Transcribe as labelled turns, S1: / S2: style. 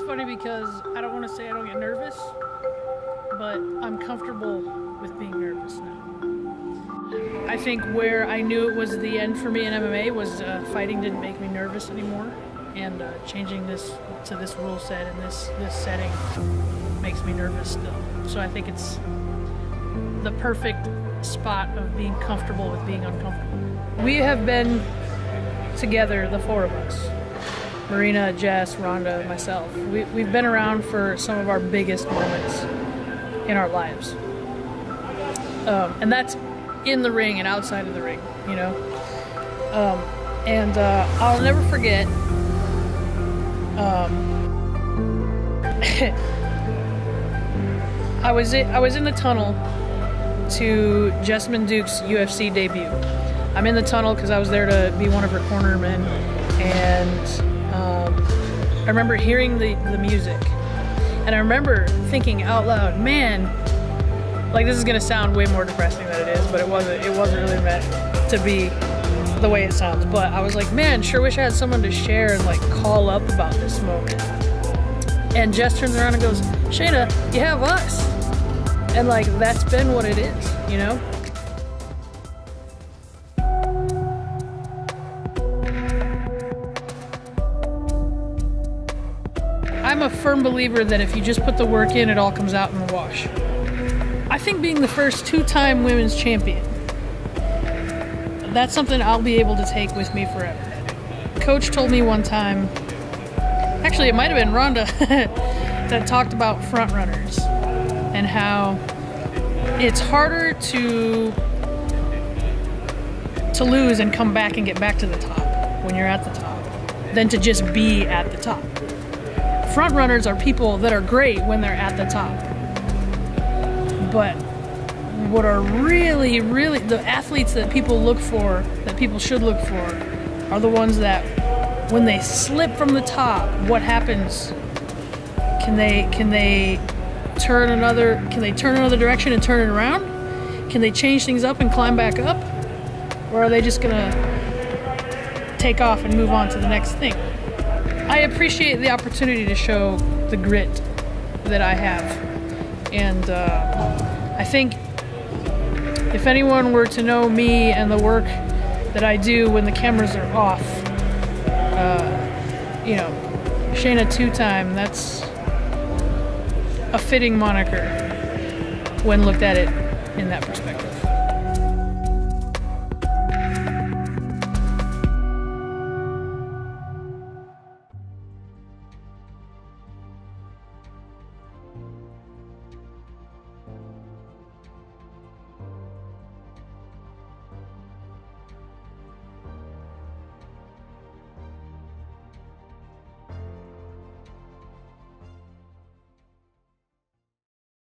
S1: funny because I don't want to say I don't get nervous, but I'm comfortable with being nervous now. I think where I knew it was the end for me in MMA was uh, fighting didn't make me nervous anymore, and uh, changing this to this rule set and this this setting makes me nervous still. So I think it's the perfect spot of being comfortable with being uncomfortable. We have been together, the four of us. Marina, Jess, Ronda, myself. We, we've been around for some of our biggest moments in our lives. Um, and that's in the ring and outside of the ring, you know? Um, and uh, I'll never forget. Um, I was I was in the tunnel to Jessamyn Duke's UFC debut. I'm in the tunnel because I was there to be one of her cornermen, and um, I remember hearing the, the music and I remember thinking out loud, man, like this is gonna sound way more depressing than it is, but it wasn't, it wasn't really meant to be the way it sounds. But I was like, man, sure wish I had someone to share and like call up about this moment. And Jess turns around and goes, Shayna, you have us. And like, that's been what it is, you know? I'm a firm believer that if you just put the work in, it all comes out in the wash. I think being the first two time women's champion, that's something I'll be able to take with me forever. Coach told me one time, actually, it might have been Ronda, that talked about front runners and how it's harder to to lose and come back and get back to the top when you're at the top than to just be at the top front runners are people that are great when they're at the top. But what are really, really the athletes that people look for, that people should look for, are the ones that when they slip from the top, what happens? Can they can they turn another can they turn another direction and turn it around? Can they change things up and climb back up? Or are they just gonna take off and move on to the next thing? I appreciate the opportunity to show the grit that I have. And uh, I think if anyone were to know me and the work that I do when the cameras are off, uh, you know, Shayna Two Time, that's a fitting moniker when looked at it in that perspective.